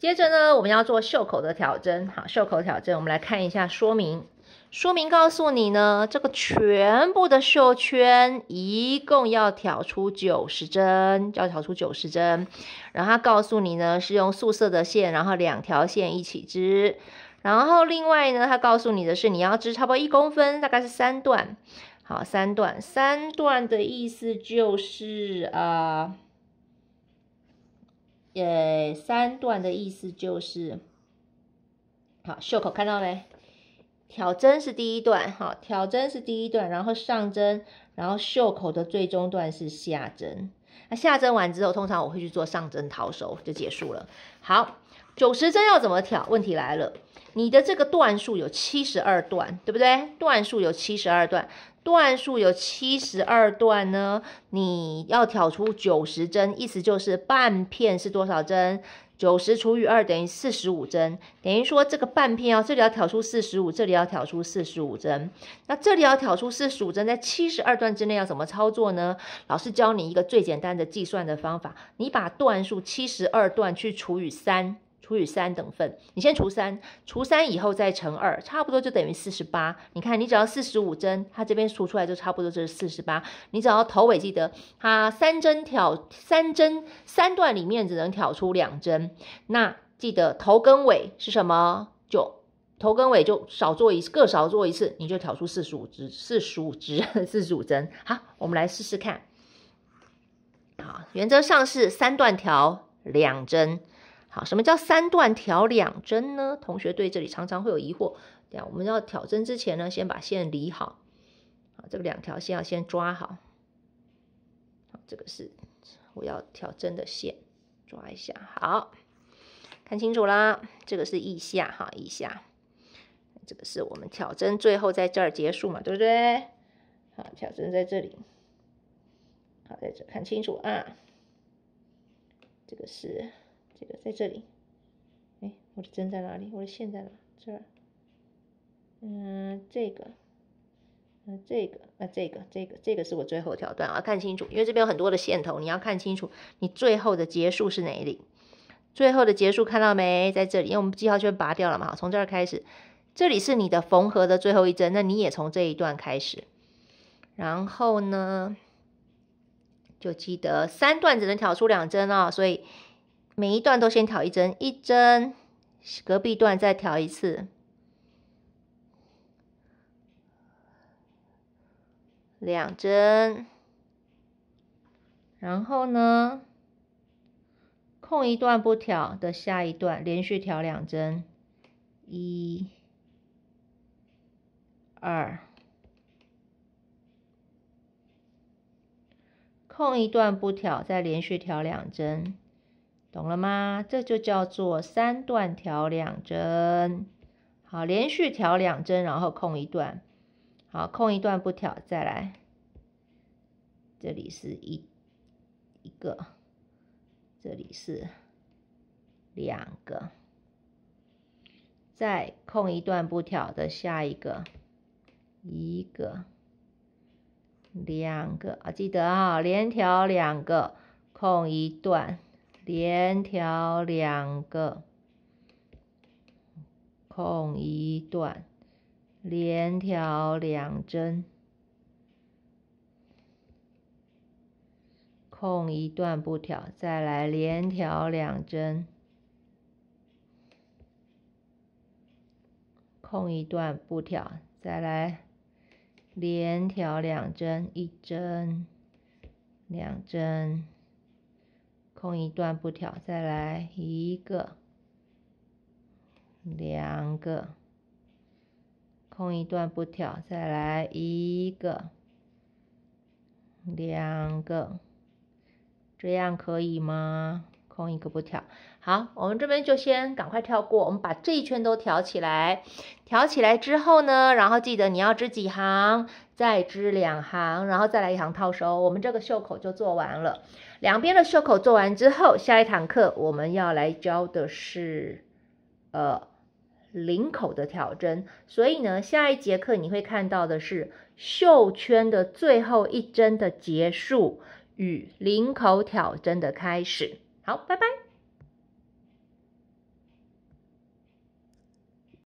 接着呢，我们要做袖口的挑针。好，袖口挑针，我们来看一下说明。说明告诉你呢，这个全部的袖圈一共要挑出九十针，要挑出九十针。然后它告诉你呢，是用素色的线，然后两条线一起织。然后另外呢，它告诉你的是，你要织差不多一公分，大概是三段。好，三段，三段的意思就是啊，三段的意思就是，好，袖口看到没？挑针是第一段，哈，挑针是第一段，然后上针，然后袖口的最终段是下针。那下针完之后，通常我会去做上针逃收，就结束了。好，九十针要怎么挑？问题来了，你的这个段数有七十二段，对不对？段数有七十二段，段数有七十二段呢，你要挑出九十针，意思就是半片是多少针？九十除以二等于四十五针，等于说这个半片哦，这里要挑出四十五，这里要挑出四十五针。那这里要挑出四十五针，在七十二段之内要怎么操作呢？老师教你一个最简单的计算的方法，你把段数七十二段去除以三。除以三等份，你先除三，除三以后再乘二，差不多就等于四十八。你看，你只要四十五针，它这边除出来就差不多就是四十八。你只要头尾记得，它三针挑三针三段里面只能挑出两针，那记得头跟尾是什么？就头跟尾就少做一次，各少做一次，你就挑出四十五支，四十五支，四十五针。好，我们来试试看。好，原则上是三段挑两针。好，什么叫三段挑两针呢？同学对这里常常会有疑惑。这样，我们要挑针之前呢，先把线理好。好，这个两条线要先抓好。好，这个是我要挑针的线，抓一下。好，看清楚啦，这个是腋下，哈，腋下。这个是我们挑针最后在这儿结束嘛，对不对？好，挑针在这里。好，在这看清楚啊。这个是。这个在这里，哎，我的针在哪里？我的线在哪？这儿，嗯，这个，嗯，这个，那，这个，这个，这个是我最后条段啊，看清楚，因为这边有很多的线头，你要看清楚你最后的结束是哪里。最后的结束看到没？在这里，因为我们记号圈拔掉了嘛，从这儿开始，这里是你的缝合的最后一针，那你也从这一段开始，然后呢，就记得三段只能挑出两针哦，所以。每一段都先挑一针，一针，隔壁段再挑一次，两针，然后呢，空一段不挑的下一段连续挑两针，一、二，空一段不挑，再连续挑两针。懂了吗？这就叫做三段挑两针。好，连续挑两针，然后空一段。好，空一段不挑，再来。这里是一一个，这里是两个。再空一段不挑的下一个，一个，两个啊，记得啊，连挑两个，空一段。连挑两个，空一段，连挑两针，空一段不挑，再来连挑两针，空一段不挑，再来连挑两针，一针，两针。空一段不挑，再来一个，两个，空一段不挑，再来一个，两个，这样可以吗？空一个不挑，好，我们这边就先赶快跳过，我们把这一圈都挑起来，挑起来之后呢，然后记得你要织几行，再织两行，然后再来一行套收，我们这个袖口就做完了。两边的袖口做完之后，下一堂课我们要来教的是，呃，领口的挑针。所以呢，下一节课你会看到的是袖圈的最后一针的结束与领口挑针的开始。好，拜拜。